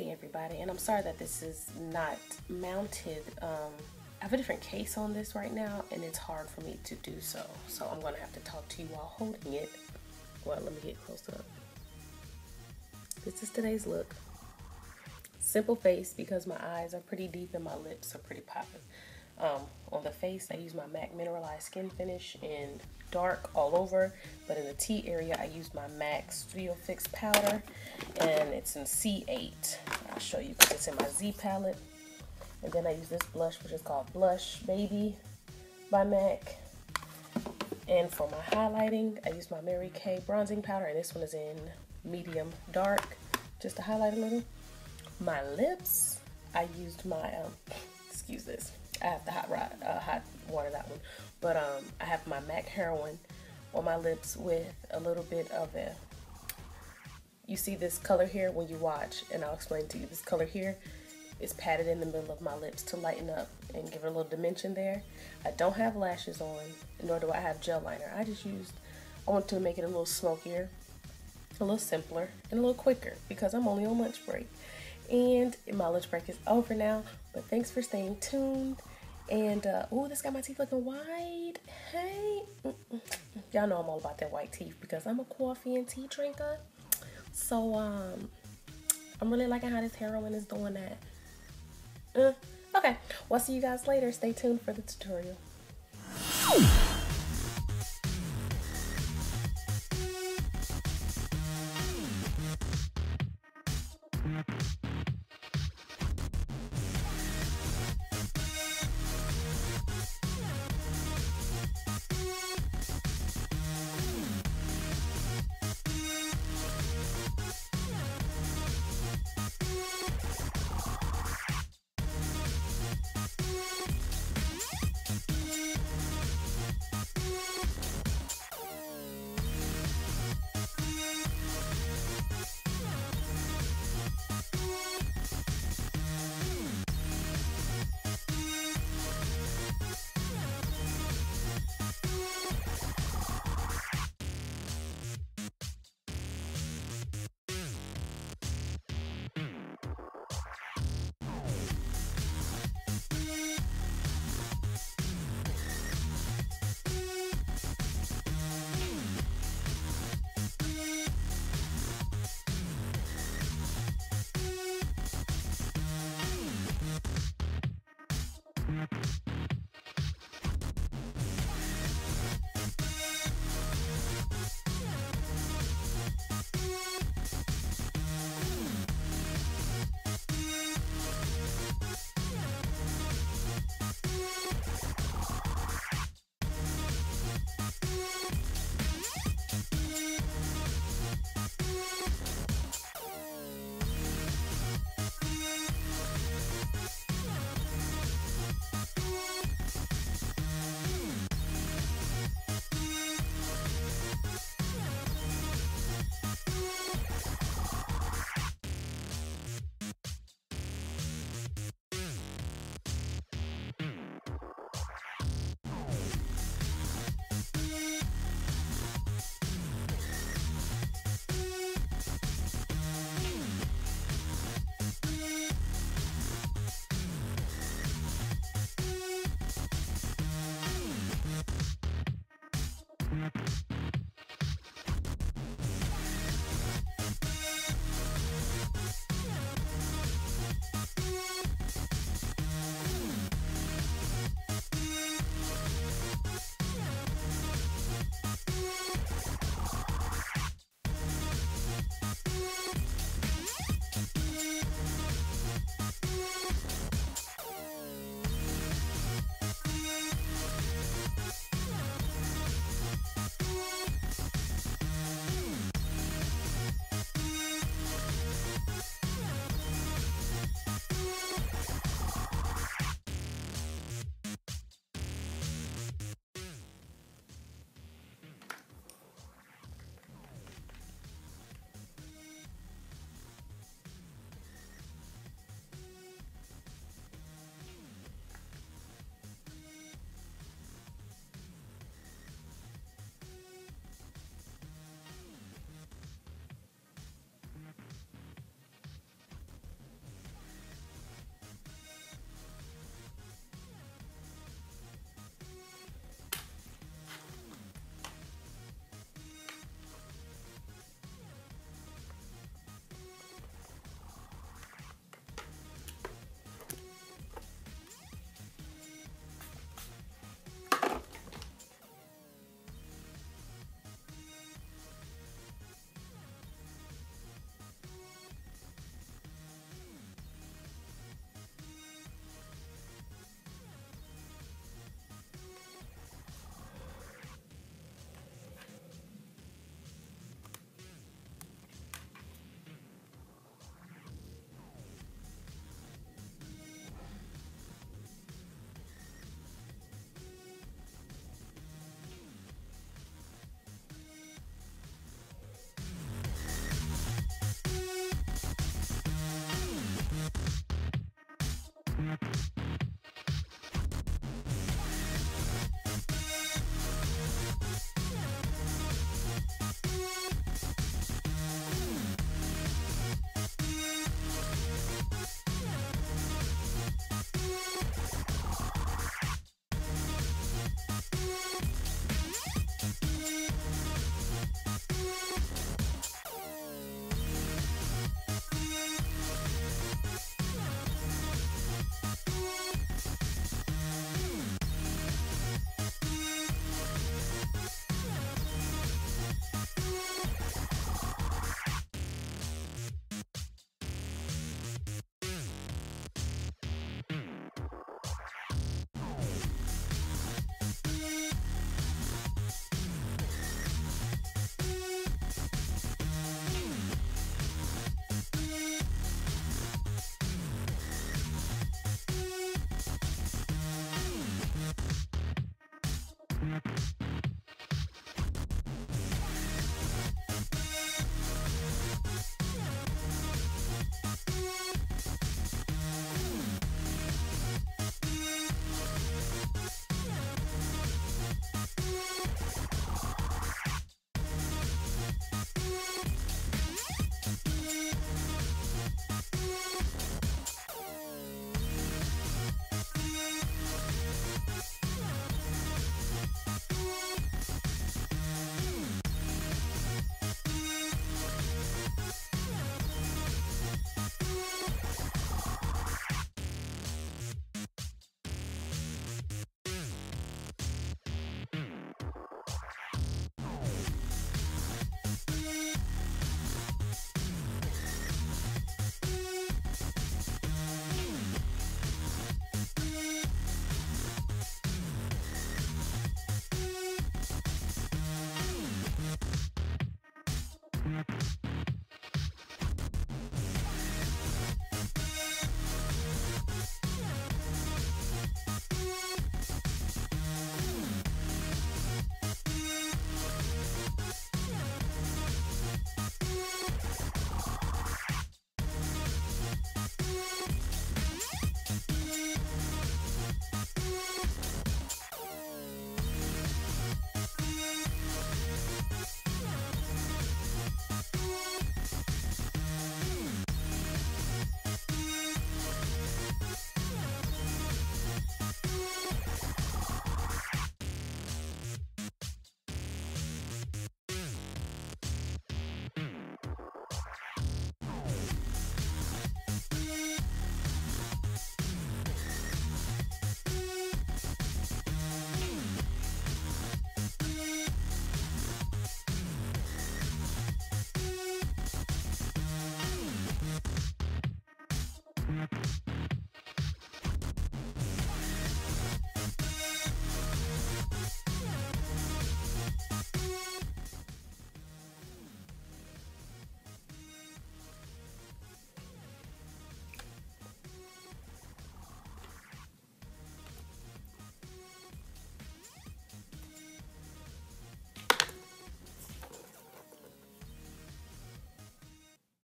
Hey everybody, and I'm sorry that this is not mounted. Um, I have a different case on this right now, and it's hard for me to do so. So I'm gonna have to talk to you while holding it. Well, let me get close up. This is today's look. Simple face because my eyes are pretty deep and my lips are pretty popping. Um, on the face, I use my MAC Mineralized Skin Finish in dark all over, but in the T area, I use my MAC Studio Fix Powder, and it's in C8. I'll show you because it's in my Z palette. And then I use this blush, which is called Blush Baby by MAC. And for my highlighting, I use my Mary Kay bronzing powder, and this one is in medium dark, just to highlight a little. My lips, I used my, um, excuse this, I have the hot rod, uh, hot water that one. But um, I have my MAC Heroine on my lips with a little bit of a. You see this color here when you watch, and I'll explain to you. This color here is patted in the middle of my lips to lighten up and give it a little dimension there. I don't have lashes on, nor do I have gel liner. I just used. I want to make it a little smokier, a little simpler, and a little quicker because I'm only on lunch break. And my lunch break is over now, but thanks for staying tuned. And, uh, oh, this got my teeth looking white. Hey. Y'all know I'm all about that white teeth because I'm a coffee and tea drinker. So, um, I'm really liking how this Heroine is doing that. Uh, okay. Well, see you guys later. Stay tuned for the tutorial.